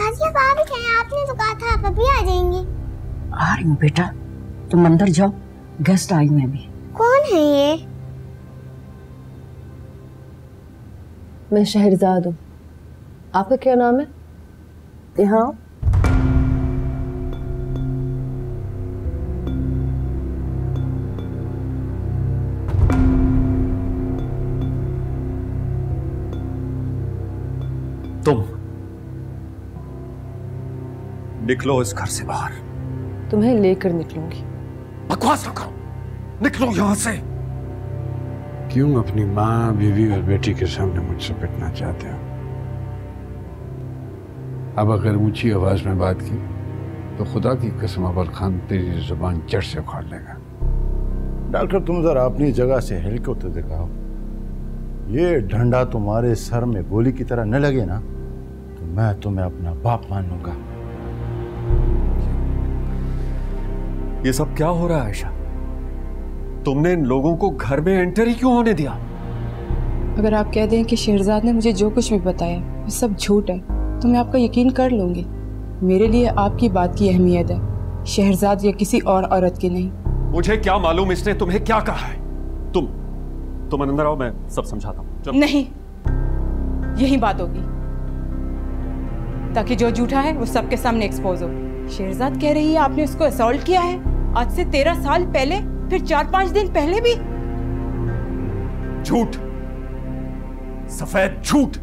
दादी अब आ भी गए आपने तो कहा था आप अभी आ जाएँगे। आ रही हूँ बेटा। तुम अंदर जाओ। गेस्ट आई हुए अभी। कौन है ये? मैं शहरजाद हूँ। आपका क्या नाम है? यहाँ। तुम। निकलो इस घर से बाहर। तुम्हें लेकर निकलूँगी। बकवास ना करो। निकलो यहाँ से। क्यों अपनी माँ बीवी और बेटी के सामने मुझसे पिटना चाहते हो? अब अगर ऊँची आवाज़ में बात की तो खुदा की कसम अबल खान तेरी ज़ुबान जड़ से उखाड़ लेगा। डॉक्टर तुम जरा अपनी जगह से हिल के तो दिखाओ। ये डंडा तुम्हारे सर में गोली की तरह न लगे ना तो मैं तुम्हें अपना बाप मान लूँगा। ये सब क्या हो रहा है आयशा? तुमने इन लोगों को घर में एंटर ही क्यों होने दिया? अगर आप कह दें कि शहरजाद ने मुझे जो कुछ भी बताया वो सब झूठ है। तो मैं आपका यकीन कर लूँगी। मेरे लिए आपकी बात की अहमियत है। शहरजाद या किसी और औरत की नहीं। मुझे क्या मालूम इसने तुम्हें क्या कहा है? तुम तुम अंदर आओ मैं सब समझाता हूँ। नहीं। यही बात होगी। ताकि जो झूठा है वो सबके सामने एक्सपोज हो। शहरजाद कह रही है आपने उसको असॉल्ट किया है? आज से तेरह साल पहले फिर चार पाँच दिन पहले भी। झूठ। सफ़ेद झूठ।